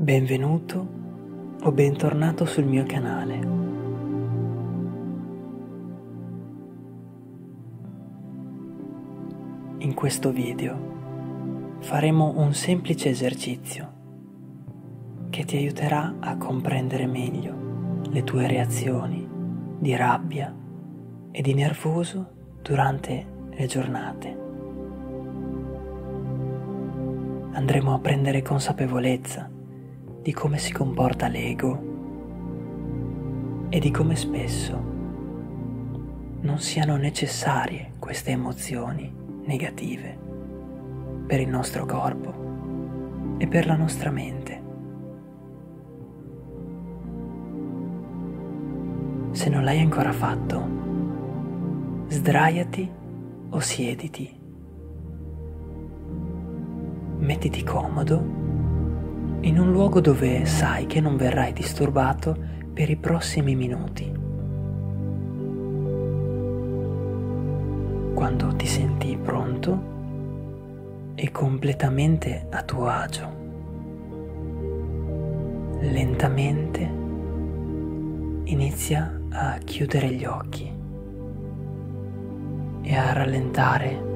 Benvenuto o bentornato sul mio canale. In questo video faremo un semplice esercizio che ti aiuterà a comprendere meglio le tue reazioni di rabbia e di nervoso durante le giornate. Andremo a prendere consapevolezza di come si comporta l'ego e di come spesso non siano necessarie queste emozioni negative per il nostro corpo e per la nostra mente. Se non l'hai ancora fatto, sdraiati o siediti. Mettiti comodo in un luogo dove sai che non verrai disturbato per i prossimi minuti. Quando ti senti pronto e completamente a tuo agio, lentamente inizia a chiudere gli occhi e a rallentare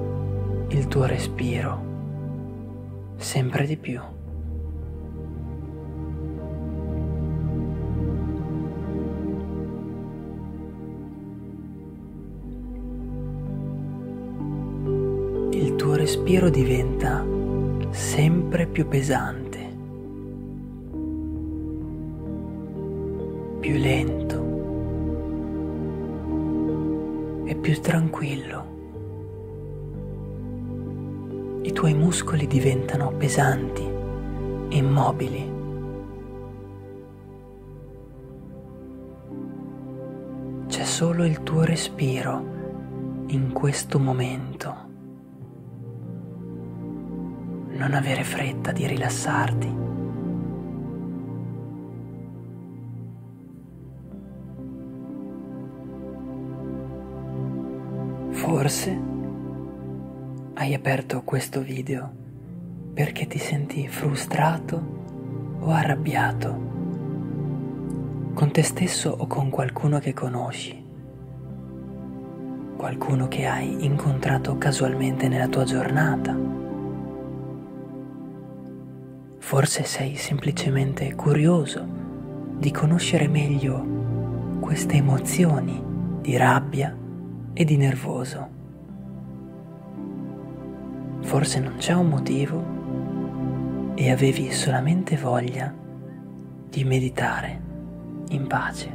il tuo respiro sempre di più. Respiro diventa sempre più pesante, più lento e più tranquillo. I tuoi muscoli diventano pesanti, immobili. C'è solo il tuo respiro in questo momento non avere fretta di rilassarti. Forse hai aperto questo video perché ti senti frustrato o arrabbiato con te stesso o con qualcuno che conosci, qualcuno che hai incontrato casualmente nella tua giornata Forse sei semplicemente curioso di conoscere meglio queste emozioni di rabbia e di nervoso. Forse non c'è un motivo e avevi solamente voglia di meditare in pace.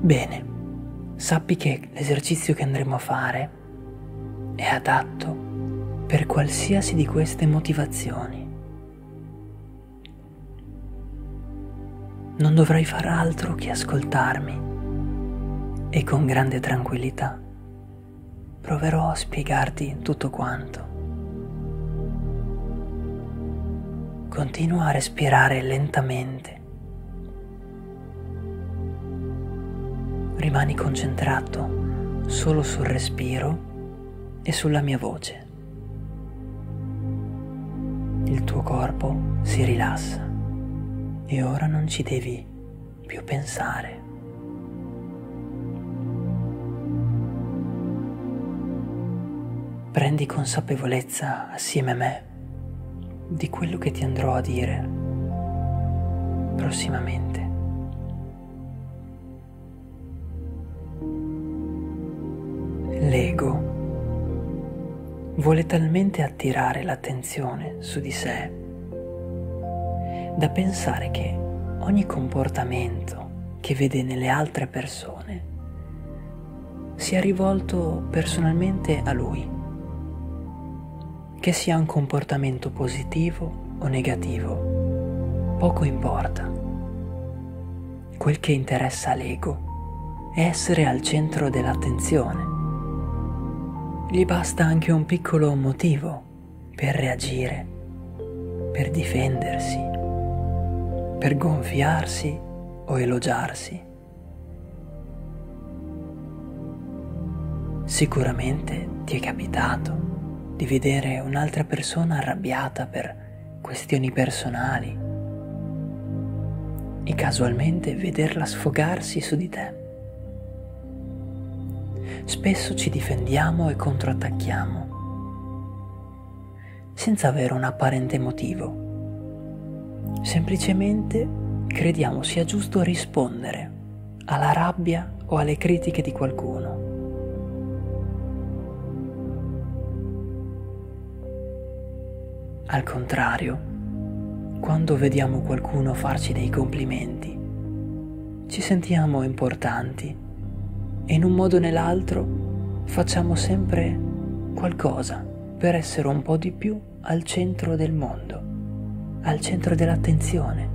Bene, sappi che l'esercizio che andremo a fare è adatto per qualsiasi di queste motivazioni. Non dovrai far altro che ascoltarmi e con grande tranquillità proverò a spiegarti tutto quanto. Continua a respirare lentamente. Rimani concentrato solo sul respiro e sulla mia voce tuo corpo si rilassa e ora non ci devi più pensare. Prendi consapevolezza assieme a me di quello che ti andrò a dire prossimamente. L'ego vuole talmente attirare l'attenzione su di sé da pensare che ogni comportamento che vede nelle altre persone sia rivolto personalmente a lui, che sia un comportamento positivo o negativo, poco importa. Quel che interessa all'ego è essere al centro dell'attenzione gli basta anche un piccolo motivo per reagire, per difendersi, per gonfiarsi o elogiarsi. Sicuramente ti è capitato di vedere un'altra persona arrabbiata per questioni personali e casualmente vederla sfogarsi su di te. Spesso ci difendiamo e controattacchiamo senza avere un apparente motivo. Semplicemente crediamo sia giusto rispondere alla rabbia o alle critiche di qualcuno. Al contrario, quando vediamo qualcuno farci dei complimenti, ci sentiamo importanti e in un modo o nell'altro facciamo sempre qualcosa per essere un po' di più al centro del mondo, al centro dell'attenzione,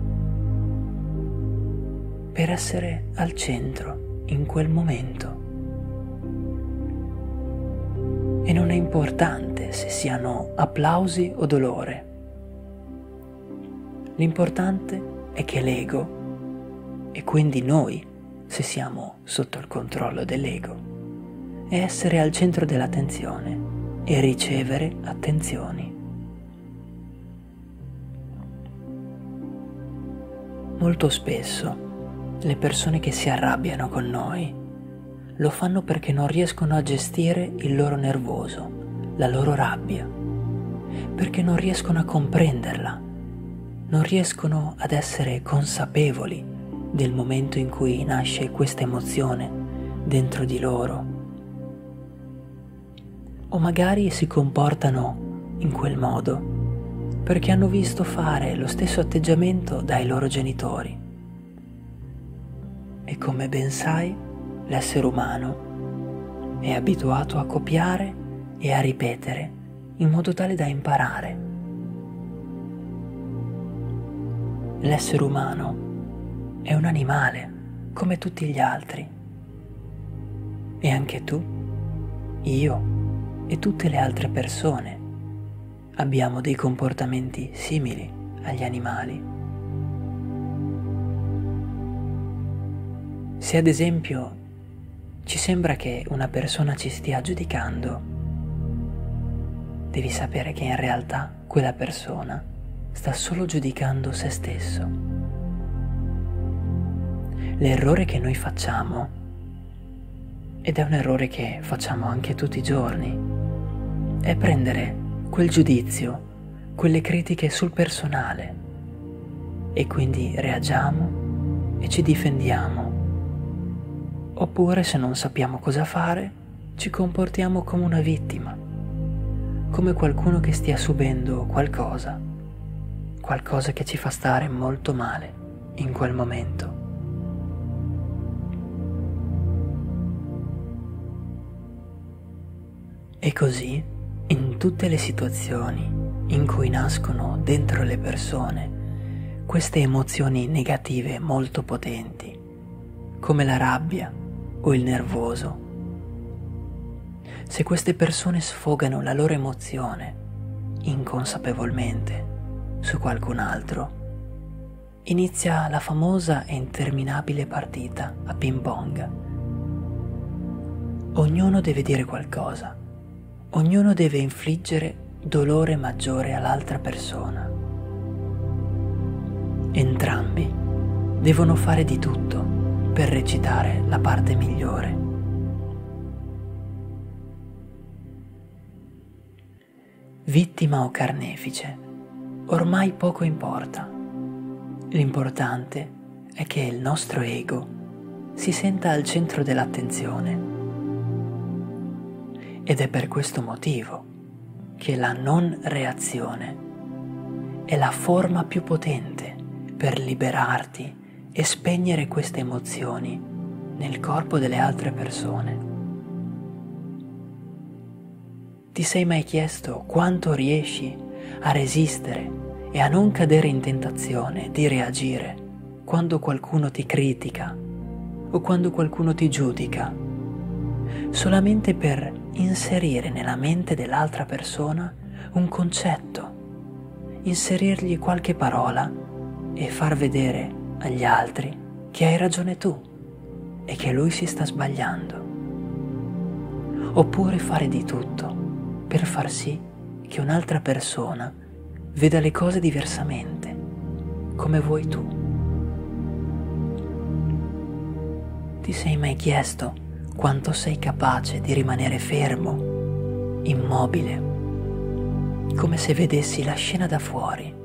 per essere al centro in quel momento. E non è importante se siano applausi o dolore. L'importante è che l'ego, e quindi noi, se siamo sotto il controllo dell'ego, è essere al centro dell'attenzione e ricevere attenzioni. Molto spesso le persone che si arrabbiano con noi lo fanno perché non riescono a gestire il loro nervoso, la loro rabbia, perché non riescono a comprenderla, non riescono ad essere consapevoli del momento in cui nasce questa emozione dentro di loro o magari si comportano in quel modo perché hanno visto fare lo stesso atteggiamento dai loro genitori. E come ben sai, l'essere umano è abituato a copiare e a ripetere in modo tale da imparare. L'essere umano è un animale come tutti gli altri. E anche tu, io, e tutte le altre persone abbiamo dei comportamenti simili agli animali. Se ad esempio ci sembra che una persona ci stia giudicando, devi sapere che in realtà quella persona sta solo giudicando se stesso. L'errore che noi facciamo, ed è un errore che facciamo anche tutti i giorni, è prendere quel giudizio, quelle critiche sul personale. E quindi reagiamo e ci difendiamo. Oppure se non sappiamo cosa fare, ci comportiamo come una vittima, come qualcuno che stia subendo qualcosa, qualcosa che ci fa stare molto male in quel momento. E così in tutte le situazioni in cui nascono dentro le persone queste emozioni negative molto potenti, come la rabbia o il nervoso, se queste persone sfogano la loro emozione inconsapevolmente su qualcun altro, inizia la famosa e interminabile partita a ping pong. Ognuno deve dire qualcosa ognuno deve infliggere dolore maggiore all'altra persona. Entrambi devono fare di tutto per recitare la parte migliore. Vittima o carnefice, ormai poco importa. L'importante è che il nostro ego si senta al centro dell'attenzione ed è per questo motivo che la non reazione è la forma più potente per liberarti e spegnere queste emozioni nel corpo delle altre persone. Ti sei mai chiesto quanto riesci a resistere e a non cadere in tentazione di reagire quando qualcuno ti critica o quando qualcuno ti giudica, solamente per inserire nella mente dell'altra persona un concetto, inserirgli qualche parola e far vedere agli altri che hai ragione tu e che lui si sta sbagliando. Oppure fare di tutto per far sì che un'altra persona veda le cose diversamente, come vuoi tu. Ti sei mai chiesto quanto sei capace di rimanere fermo, immobile, come se vedessi la scena da fuori,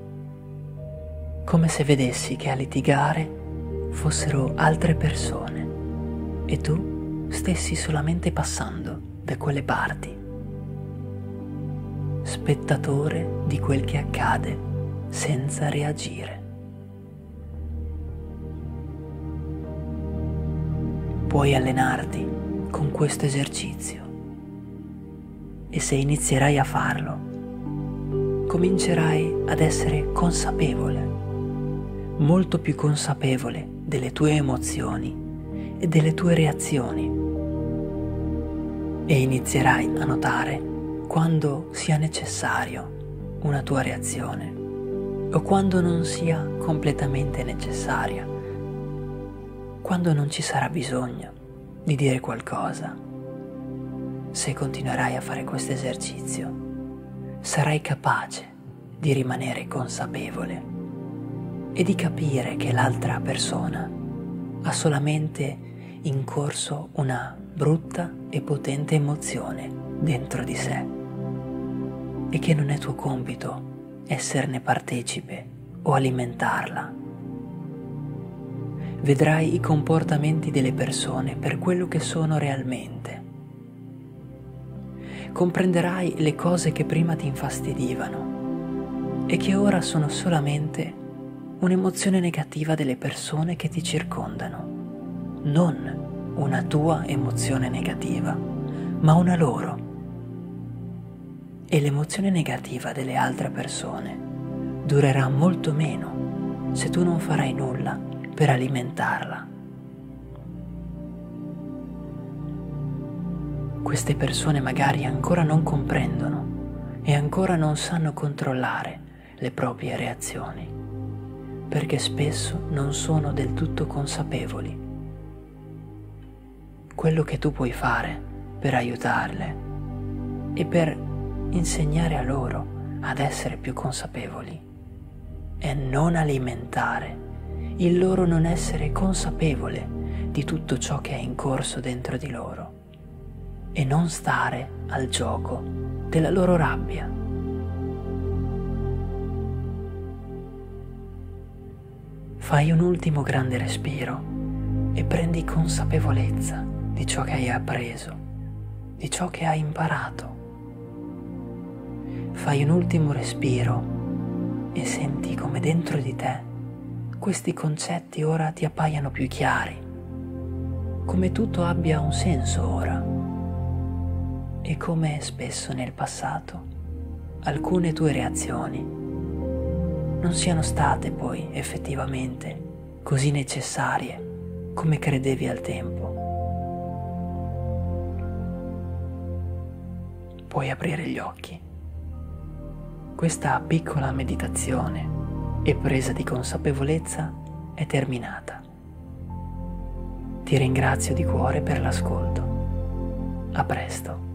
come se vedessi che a litigare fossero altre persone e tu stessi solamente passando da quelle parti spettatore di quel che accade senza reagire. Puoi allenarti con questo esercizio. E se inizierai a farlo, comincerai ad essere consapevole, molto più consapevole delle tue emozioni e delle tue reazioni. E inizierai a notare quando sia necessario una tua reazione o quando non sia completamente necessaria, quando non ci sarà bisogno di dire qualcosa. Se continuerai a fare questo esercizio, sarai capace di rimanere consapevole e di capire che l'altra persona ha solamente in corso una brutta e potente emozione dentro di sé e che non è tuo compito esserne partecipe o alimentarla. Vedrai i comportamenti delle persone per quello che sono realmente. Comprenderai le cose che prima ti infastidivano e che ora sono solamente un'emozione negativa delle persone che ti circondano, non una tua emozione negativa, ma una loro e l'emozione negativa delle altre persone durerà molto meno se tu non farai nulla per alimentarla. Queste persone magari ancora non comprendono e ancora non sanno controllare le proprie reazioni, perché spesso non sono del tutto consapevoli. Quello che tu puoi fare per aiutarle e per insegnare a loro ad essere più consapevoli e non alimentare il loro non essere consapevole di tutto ciò che è in corso dentro di loro e non stare al gioco della loro rabbia. Fai un ultimo grande respiro e prendi consapevolezza di ciò che hai appreso, di ciò che hai imparato fai un ultimo respiro e senti come dentro di te questi concetti ora ti appaiano più chiari, come tutto abbia un senso ora e come spesso nel passato alcune tue reazioni non siano state poi effettivamente così necessarie come credevi al tempo. Puoi aprire gli occhi. Questa piccola meditazione e presa di consapevolezza è terminata. Ti ringrazio di cuore per l'ascolto. A presto.